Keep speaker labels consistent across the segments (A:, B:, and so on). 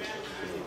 A: Amen.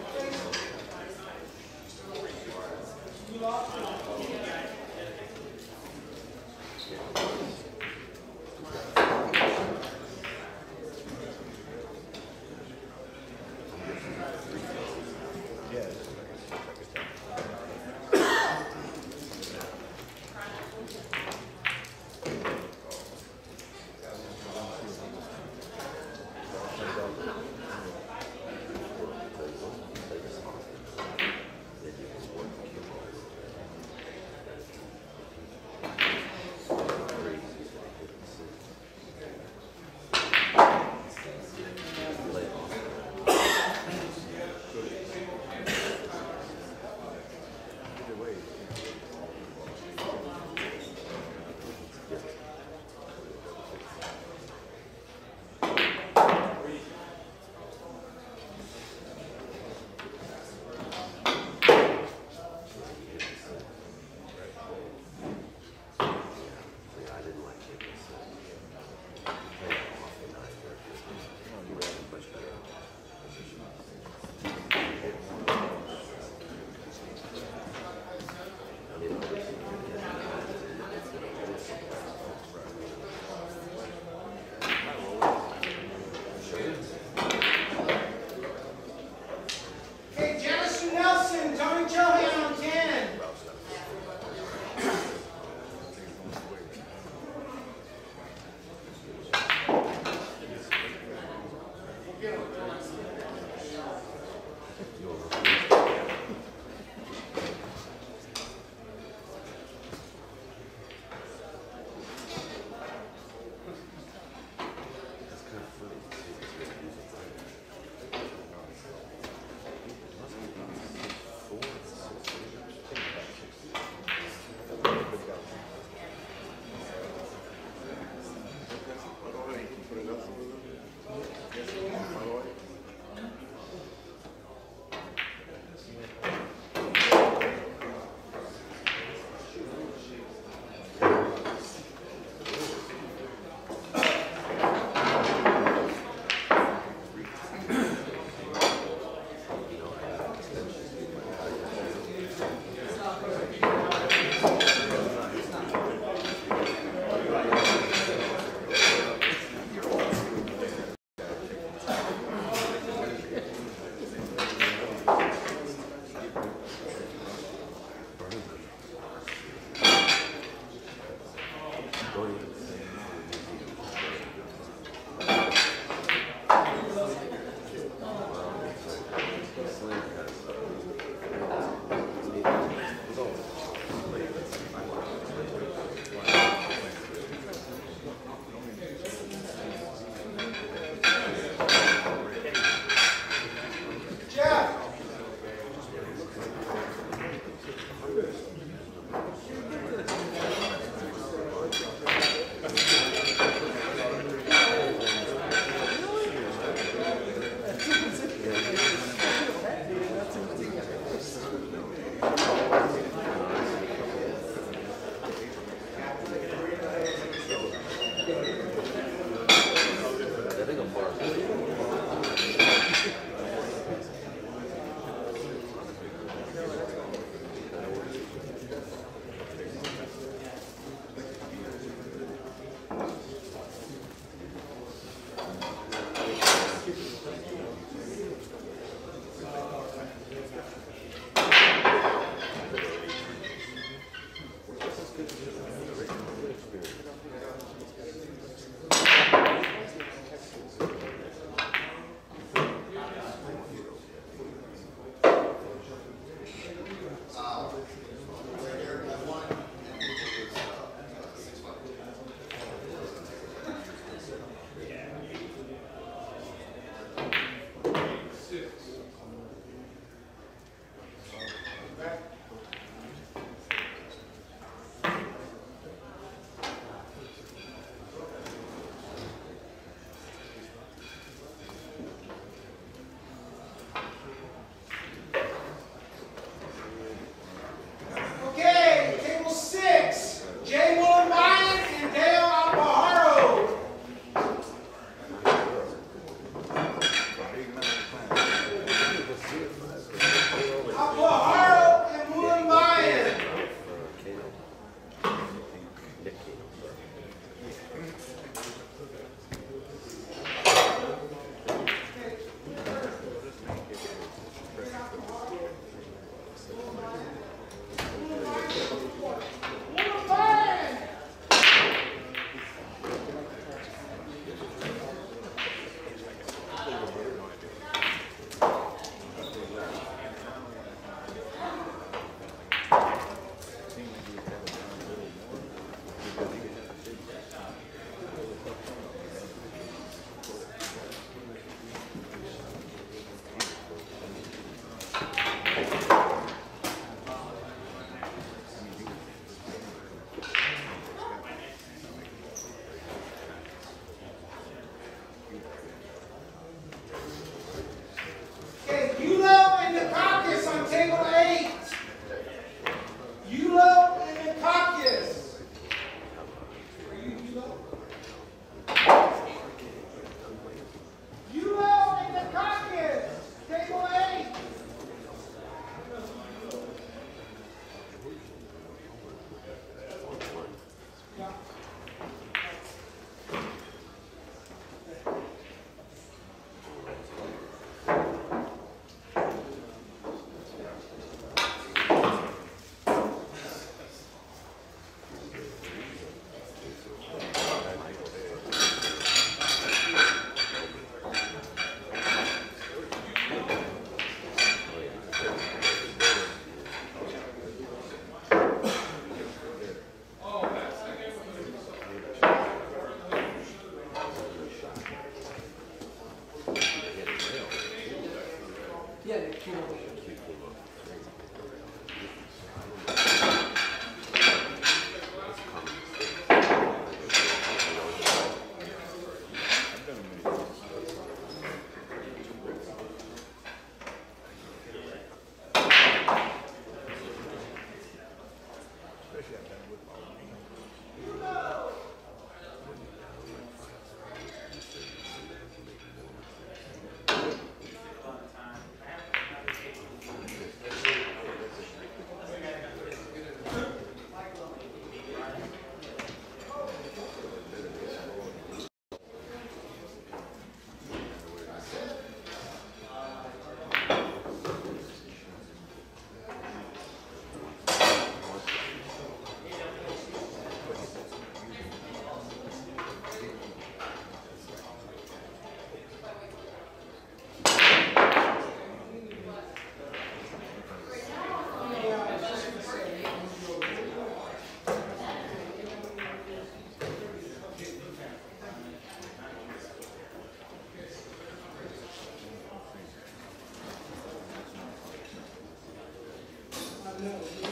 A: No.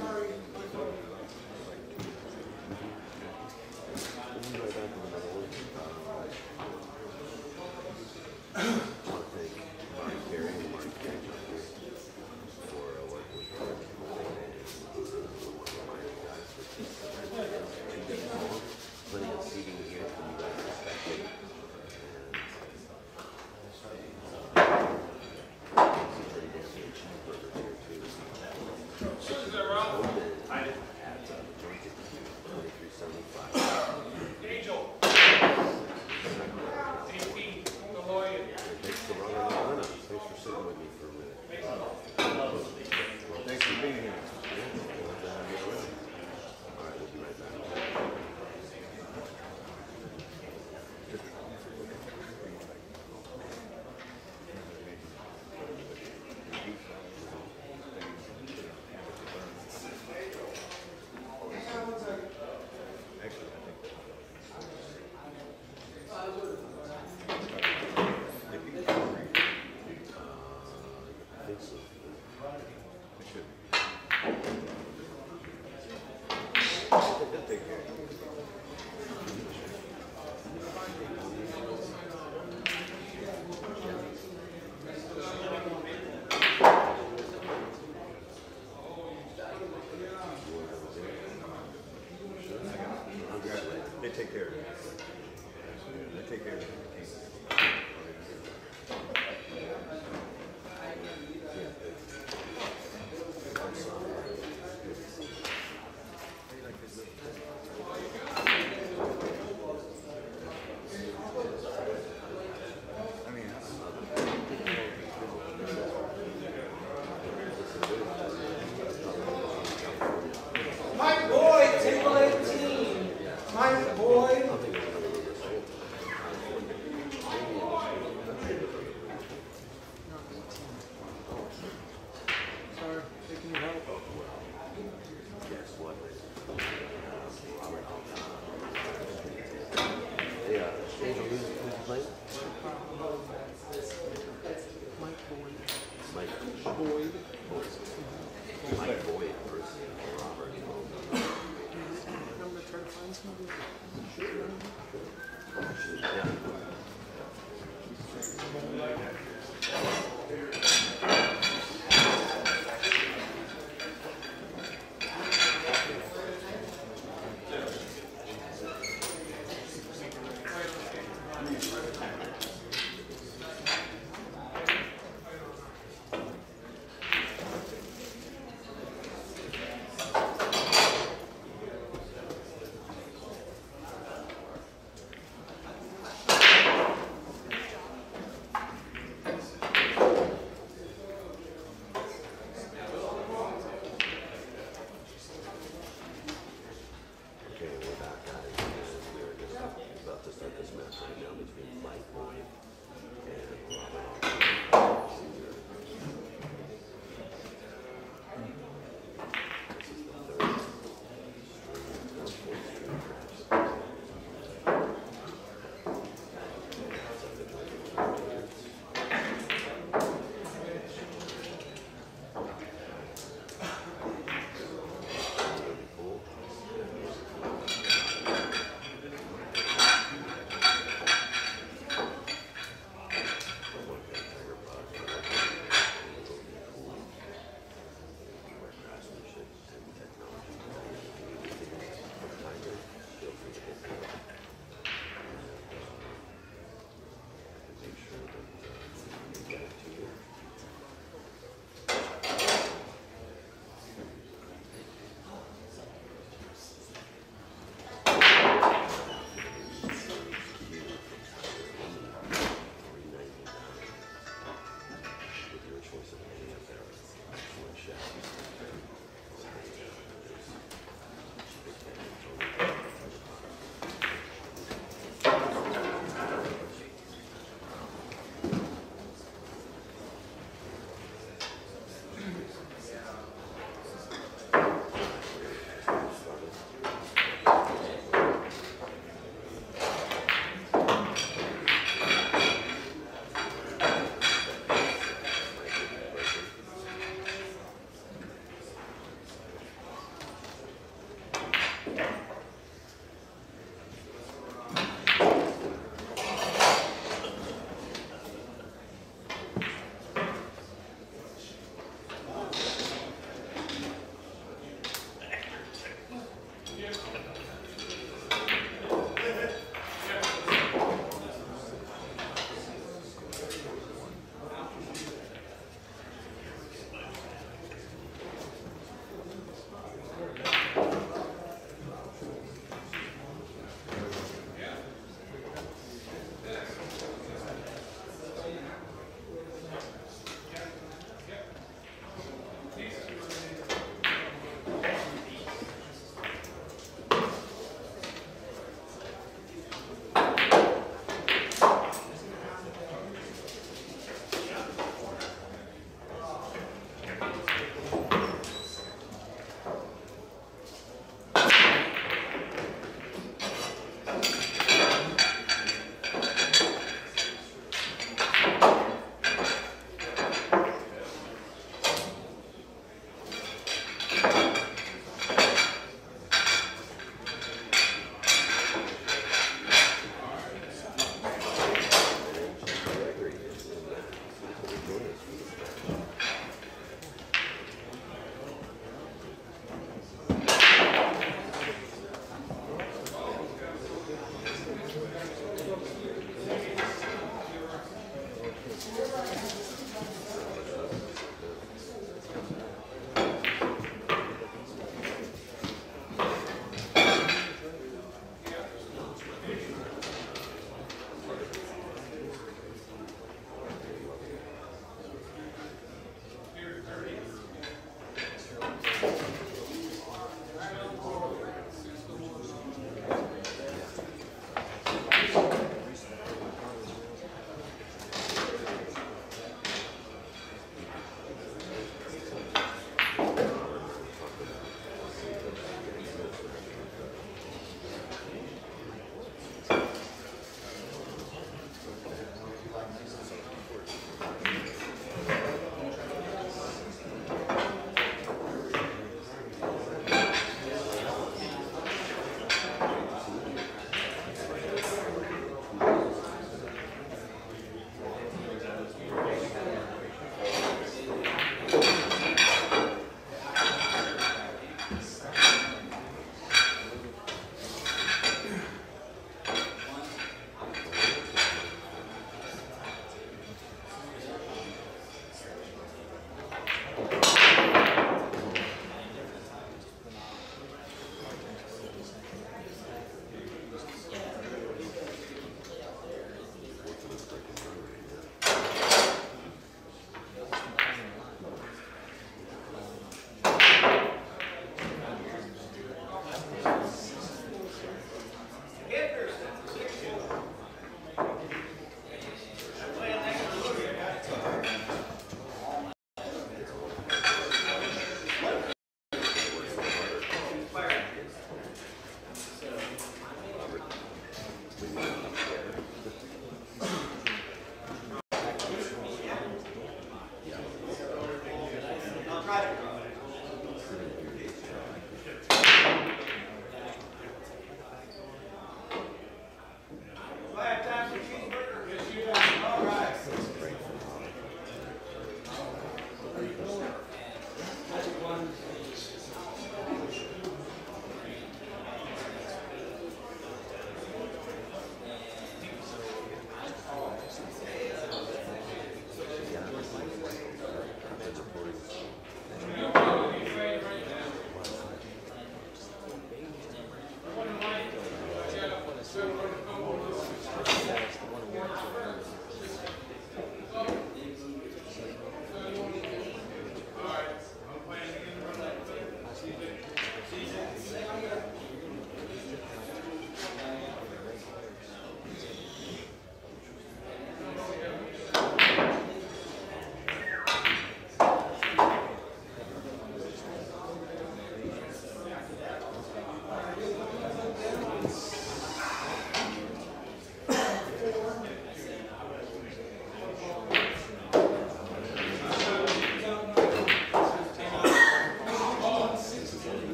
A: Sorry. Take care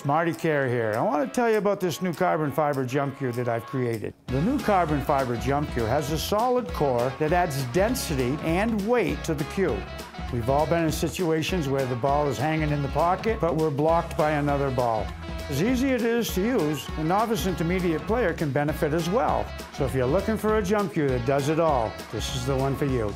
B: Hey,
C: Marty Carey here. I want to tell you about this new carbon fiber jump cue that I've created. The new carbon fiber jump cue has a solid core that adds density and weight to the cue. We've all been in situations where the ball is hanging in the pocket, but we're blocked by another ball. As easy as it is to use, a novice intermediate player can benefit as well. So if you're looking for a jump cue that does it all, this is the one for you.